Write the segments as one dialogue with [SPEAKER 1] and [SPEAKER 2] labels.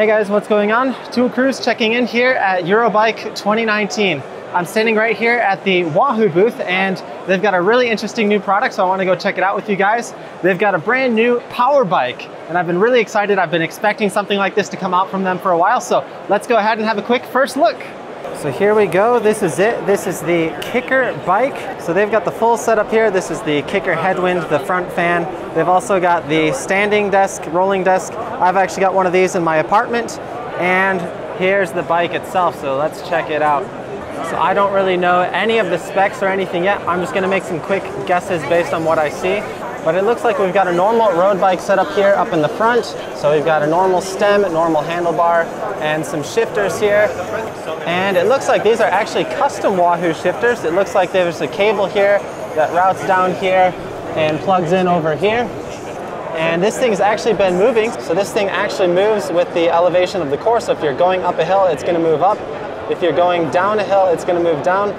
[SPEAKER 1] Hey guys, what's going on? Two Wheel Cruise checking in here at Eurobike 2019. I'm standing right here at the Wahoo booth and they've got a really interesting new product, so I wanna go check it out with you guys. They've got a brand new power bike and I've been really excited. I've been expecting something like this to come out from them for a while, so let's go ahead and have a quick first look. So here we go, this is it. This is the KICKR bike. So they've got the full setup here. This is the KICKR headwind, the front fan. They've also got the standing desk, rolling desk. I've actually got one of these in my apartment. And here's the bike itself, so let's check it out. So I don't really know any of the specs or anything yet. I'm just gonna make some quick guesses based on what I see. But it looks like we've got a normal road bike set up here up in the front. So we've got a normal stem, normal handlebar, and some shifters here. And it looks like these are actually custom Wahoo shifters. It looks like there's a cable here that routes down here and plugs in over here. And this thing's actually been moving. So this thing actually moves with the elevation of the course. So if you're going up a hill, it's gonna move up. If you're going down a hill, it's gonna move down.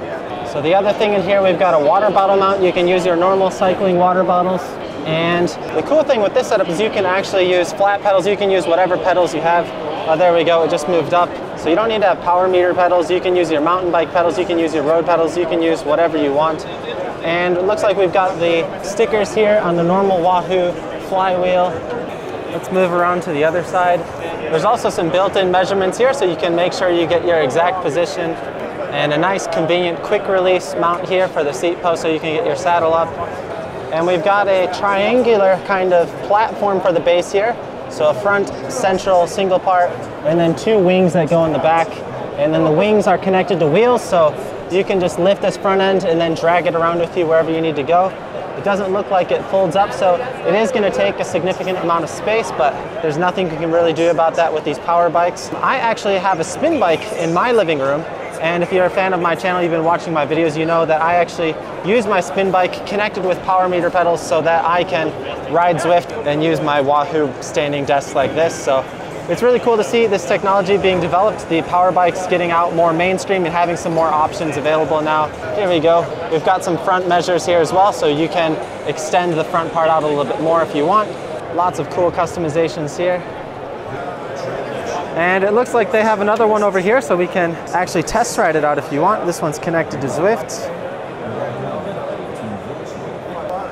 [SPEAKER 1] So the other thing in here, we've got a water bottle mount. You can use your normal cycling water bottles. And the cool thing with this setup is you can actually use flat pedals. You can use whatever pedals you have. Oh, there we go, it just moved up. So you don't need to have power meter pedals. You can use your mountain bike pedals. You can use your road pedals. You can use whatever you want. And it looks like we've got the stickers here on the normal Wahoo flywheel. Let's move around to the other side. There's also some built-in measurements here so you can make sure you get your exact position and a nice convenient quick release mount here for the seat post so you can get your saddle up. And we've got a triangular kind of platform for the base here. So a front central single part and then two wings that go in the back. And then the wings are connected to wheels so you can just lift this front end and then drag it around with you wherever you need to go. It doesn't look like it folds up, so it is gonna take a significant amount of space, but there's nothing you can really do about that with these power bikes. I actually have a spin bike in my living room, and if you're a fan of my channel, you've been watching my videos, you know that I actually use my spin bike connected with power meter pedals so that I can ride Zwift and use my Wahoo standing desk like this. So it's really cool to see this technology being developed, the power bikes getting out more mainstream and having some more options available now. Here we go. We've got some front measures here as well, so you can extend the front part out a little bit more if you want. Lots of cool customizations here. And it looks like they have another one over here, so we can actually test ride it out if you want. This one's connected to Zwift.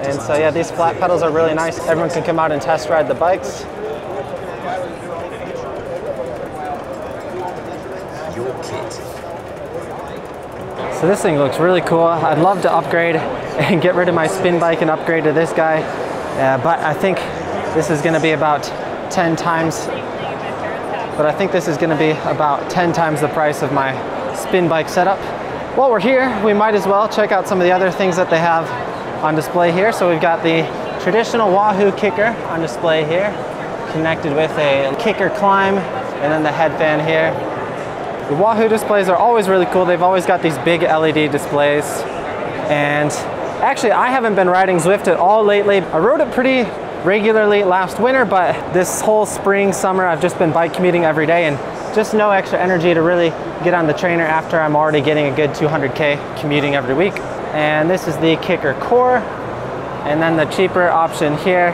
[SPEAKER 1] And so yeah, these flat pedals are really nice. Everyone can come out and test ride the bikes. So this thing looks really cool. I'd love to upgrade and get rid of my spin bike and upgrade to this guy. Uh, but I think this is gonna be about 10 times but I think this is gonna be about 10 times the price of my spin bike setup. While we're here, we might as well check out some of the other things that they have on display here. So we've got the traditional Wahoo KICKR on display here, connected with a KICKR climb, and then the head fan here. The Wahoo displays are always really cool. They've always got these big LED displays. And actually, I haven't been riding Zwift at all lately. I rode it pretty regularly last winter, but this whole spring, summer, I've just been bike commuting every day and just no extra energy to really get on the trainer after I'm already getting a good 200K commuting every week. And this is the KICKR Core. And then the cheaper option here,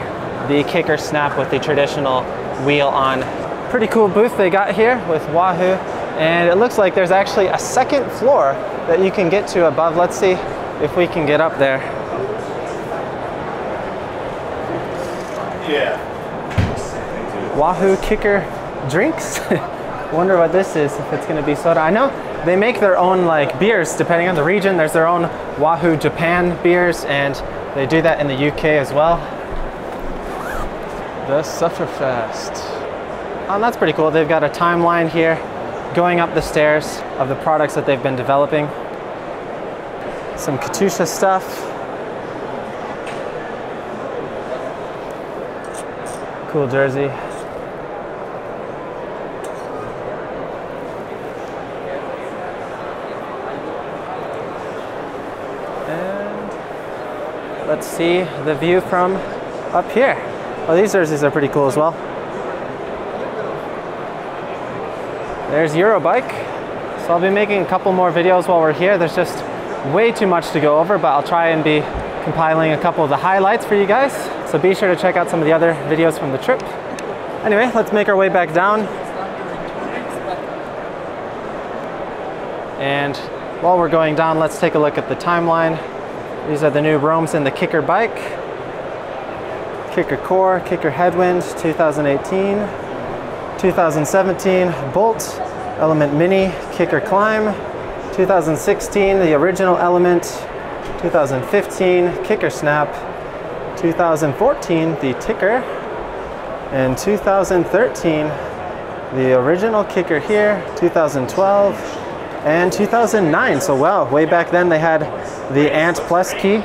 [SPEAKER 1] the KICKR Snap with the traditional wheel on. Pretty cool booth they got here with Wahoo. And it looks like there's actually a second floor that you can get to above. Let's see if we can get up there.
[SPEAKER 2] Yeah.
[SPEAKER 1] Wahoo KICKR drinks. Wonder what this is, if it's gonna be soda. I know they make their own like beers depending on the region. There's their own Wahoo Japan beers and they do that in the UK as well. The Sufferfest. Oh, that's pretty cool. They've got a timeline here going up the stairs of the products that they've been developing. Some Katusha stuff. Cool jersey. And let's see the view from up here. Oh, these jerseys are pretty cool as well. There's Eurobike. So I'll be making a couple more videos while we're here. There's just way too much to go over, but I'll try and be compiling a couple of the highlights for you guys. So be sure to check out some of the other videos from the trip. Anyway, let's make our way back down. And while we're going down, let's take a look at the timeline. These are the new brooms in the KICKR bike. KICKR Core, KICKR Headwind 2018, 2017 Bolt, ELEMNT Mini, KICKR Climb, 2016 the original ELEMNT, 2015 KICKR Snap, 2014, the TICKR. And 2013, the original KICKR here. 2012, and 2009. So wow, way back then they had the ANT+ key.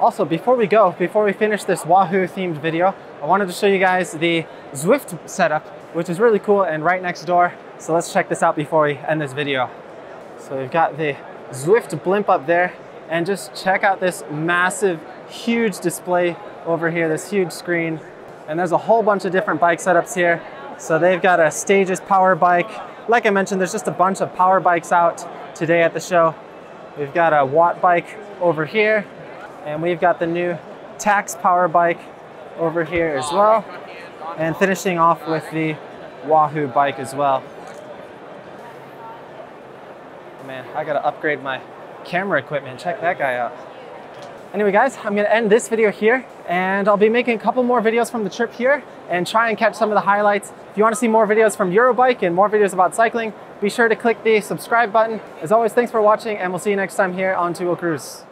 [SPEAKER 1] Also, before we go, before we finish this Wahoo themed video, I wanted to show you guys the Zwift setup, which is really cool and right next door. So let's check this out before we end this video. So we've got the Zwift blimp up there and just check out this massive, huge display over here, this huge screen. And there's a whole bunch of different bike setups here. So they've got a Stages power bike. Like I mentioned, there's just a bunch of power bikes out today at the show. We've got a Wattbike over here, and we've got the new Tacx power bike over here as well. And finishing off with the Wahoo bike as well. Man, I gotta upgrade my camera equipment. Check that guy out. Anyway guys, I'm gonna end this video here and I'll be making a couple more videos from the trip here and try and catch some of the highlights. If you wanna see more videos from Eurobike and more videos about cycling, be sure to click the subscribe button. As always, thanks for watching and we'll see you next time here on Two Cruise.